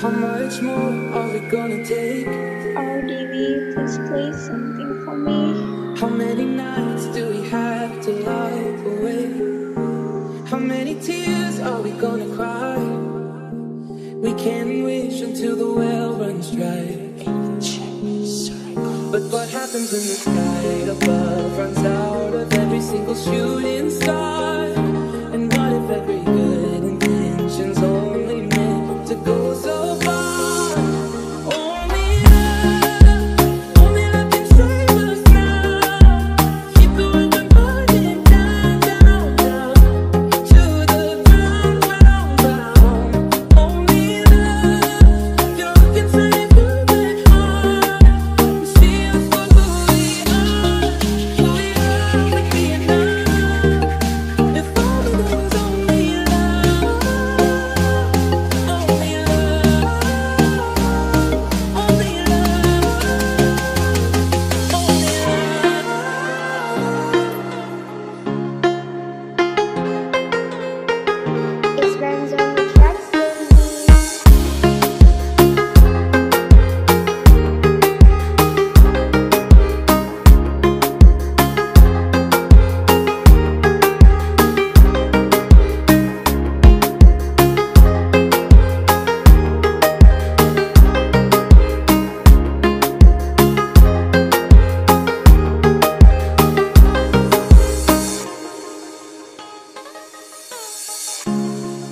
How much more are we gonna take? RDV, please play something for me. How many nights do we have to lie away? How many tears are we gonna cry? We can wish until the well runs dry. But what happens when the sky above runs out of every single shooting star?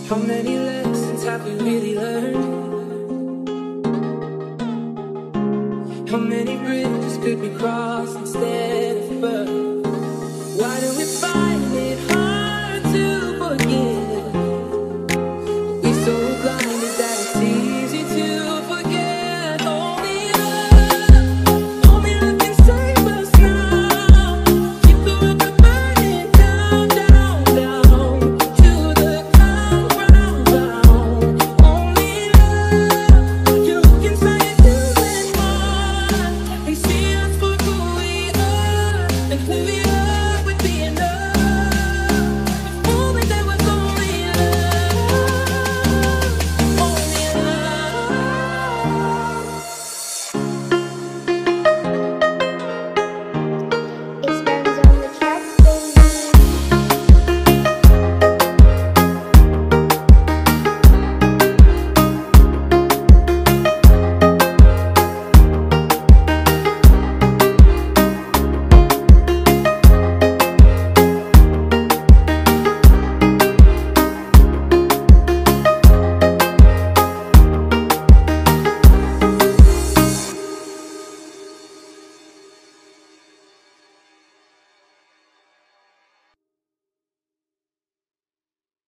How many lessons have we really learned? How many bridges could we cross instead?